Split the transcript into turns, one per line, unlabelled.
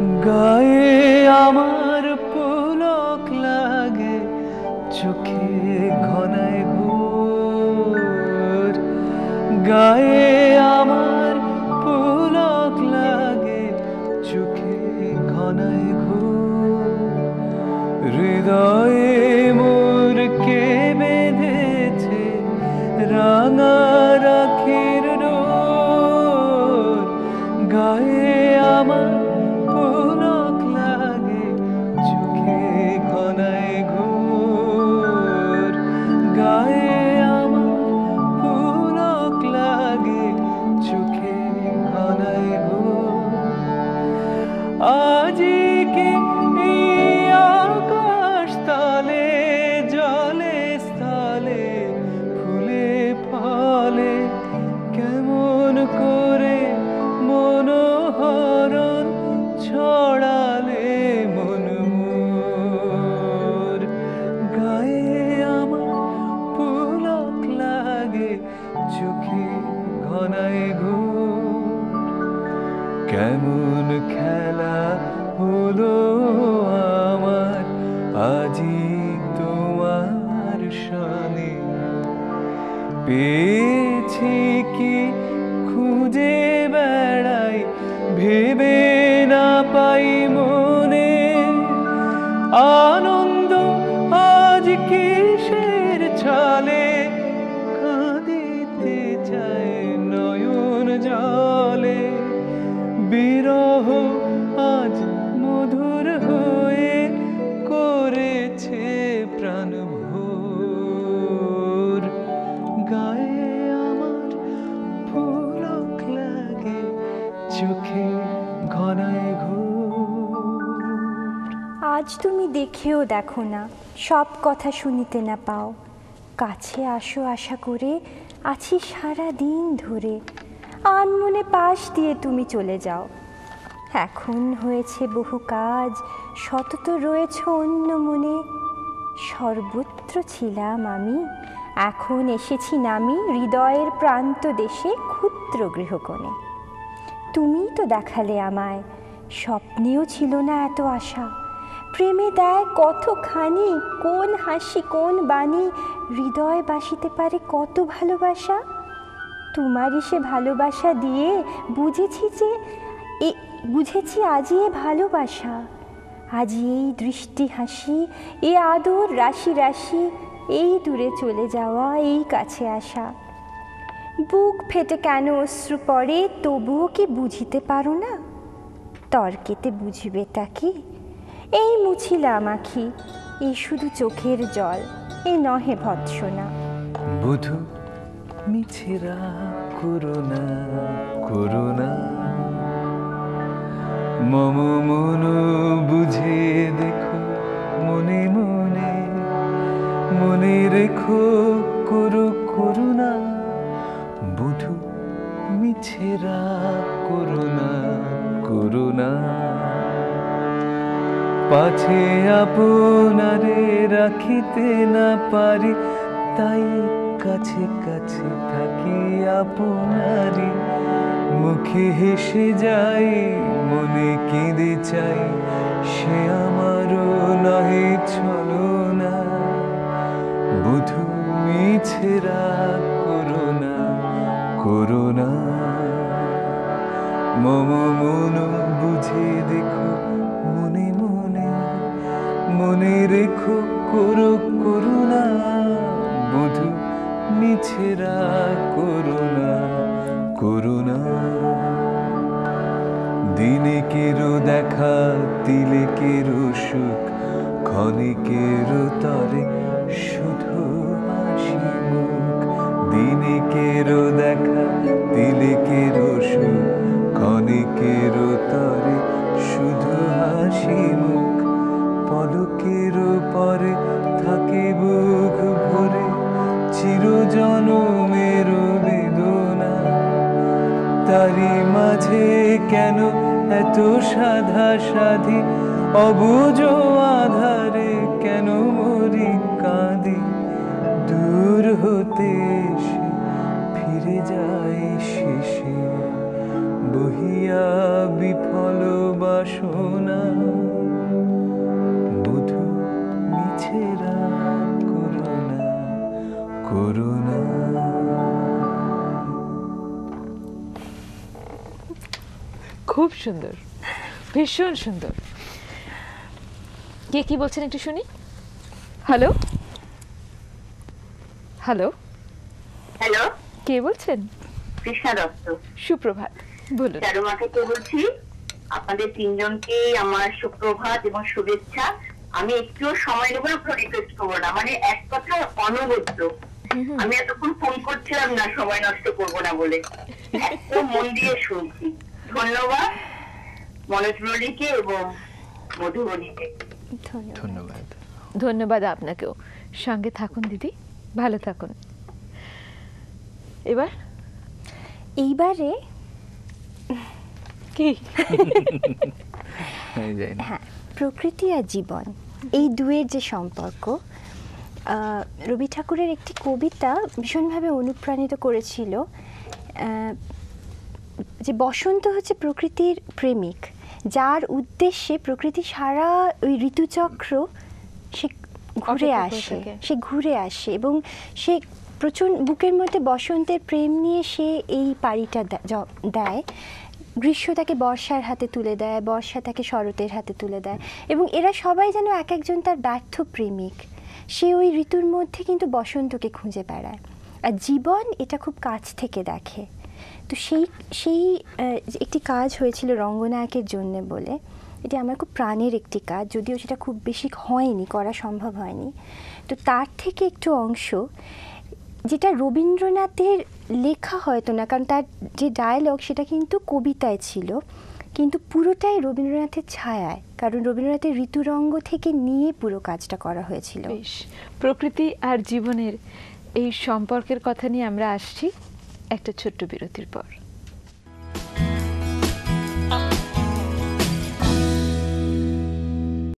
গায়ে আমার পুলক লাগে চোখে ঘনায় ঘোর। গায়ে তোমার পেয়েছি কি খুঁজে বেড়াই ভেবে আজ
তুমি দেখেও দেখো না, সব কথা শুনিতে না পাও। কাছে আসো আশা করে, আছি সারা দিন ধরে। আনমনে পাশ দিয়ে তুমি চলে যাও। এখন হয়েছে বহু কাজ সতত রয়েছ অন্য মনে। সর্বত্র ছিলাম আমি, এখন এসেছি নামি হৃদয়ের প্রান্ত দেশে ক্ষুদ্র গৃহকোণে। তুমিই তো দেখালে আমায়, স্বপ্নেও ছিল না এত আশা। প্রেমে দেয় কতখানি, কোন হাসি, কোন বাণী হৃদয় বাসিতে পারে কত ভালোবাসা? তোমারই সে ভালোবাসা দিয়ে বুঝেছি যে এ, বুঝেছি আজি এ ভালোবাসা। আজি এই দৃষ্টি হাসি, এ আদর রাশি রাশি, এই দূরে চলে যাওয়া, এই কাছে আসা। বুক ফেটে কেন অশ্রু পড়ে, তবুও কি বুঝিতে পারো না? তর্কেতে বুঝবে তাকে এই মুছিলাম আখি এই শুধু চোখের জল, এই নহে ভৎসনা।
বধু মিছেরা করুণা করুণা। মম মন বুঝে দেখো, মনে মনে মনে রেখো, করু করুণা। বধু মিছেরা করুণা করুণা। পাছে আপনারে রাখিতে না পারি, তাই কাছে কাছে থাকি আপনারি মুখে হেসে যাই, মনে কেঁদে চাই, সে আমারও নহে চলো না বধু মিছেরা করোনা করোনা। মম মন বুঝে দেখো মনে রেখো করো করুণা, বধু, মিছেরা, করুণা করুণা। দিনে কেরো দেখা, তিলে কেরো সুখ ক্ষণিকেরও তরে শুধু হাসি মুখ। দিনে কেরো দেখা, তিলে কেরো সুখ ক্ষণিকেরও তরে শুধু হাসি মুখ। পলকের পরে থাকে বুক ভরে, চিরজনমের বেদনা। তারি মাঝে কেন এত সাধা সাধি অবুজ আধারে কেন মরি কাঁদি? দূর হতে ফিরে যায় শেষে। বহিয়া বিফল বাস
সুন্দর ভীষণ সুন্দর কে কি বলছেন একটু শুনি? হ্যালো? হ্যালো?
হ্যালো?
কে বলছেন?
কৃষ্ণা দত্ত।
সুপ্রভাত বলুন।
চারুমাকে কে বলছি? আপনাদের তিনজনকে আমার সুপ্রভাত এবং শুভেচ্ছা। আমি একটুও সময় নেব কোনো রিকোয়েস্ট করব না। মানে এক কথা অনবদ্য আমি এতক্ষণ ফোন করছিলাম না সময় নষ্ট করব না বলে। একদম মন দিয়ে শুনছি। ধন্যবাদ। মনোজ মুরলীকে এবং মধুবনীকে।
ধন্যবাদ।
ধন্যবাদ।
ধন্যবাদ আপনাকেও। সঙ্গে থাকুন দিদি। ভালো থাকুন। এবার?
এইবারে
কি?
হ্যাঁ প্রকৃতি আর জীবন এই দুয়ের যে সম্পর্ক রবি ঠাকুরের একটি কবিতা ভীষণভাবে অনুপ্রাণিত করেছিল যে বসন্ত হচ্ছে প্রকৃতির প্রেমিক। যার উদ্দেশ্যে প্রকৃতি সারা ওই ঋতুচক্র সে ঘুরে আসে সে ঘুরে আসে এবং সে প্রচুর বুকের মধ্যে বসন্তের প্রেম নিয়ে সে এই পাড়িটা দেয়। গ্রীষ্ম তাকে বর্ষার হাতে তুলে দেয় বর্ষা তাকে শরতের হাতে তুলে দেয় এবং এরা সবাই যেন এক একজন তার ব্যর্থ প্রেমিক। সে ওই ঋতুর মধ্যে কিন্তু বসন্তকে খুঁজে বেড়ায়। আর জীবন এটা খুব কাছ থেকে দেখে। তো সেই সেই একটি কাজ হয়েছিল রঙ্গনায়কের জন্য বলে। এটি আমার খুব প্রাণের একটি কাজ, যদিও সেটা খুব বেশি হয়নি, করা সম্ভব হয়নি। তো তার থেকে একটু অংশ, যেটা রবীন্দ্রনাথের লেখা হয়তো না, কারণ তার যে ডায়ালগ সেটা কিন্তু কবিতায় ছিল, কিন্তু পুরোটাই রবীন্দ্রনাথের ছায়ায়, কারণ রবীন্দ্রনাথের ঋতুরঙ্গ থেকে নিয়ে পুরো কাজটা করা হয়েছিল।
প্রকৃতি আর জীবনের এই সম্পর্কের কথা নিয়ে আমরা আসছি। একটা ছোট্ট বিরতির পর।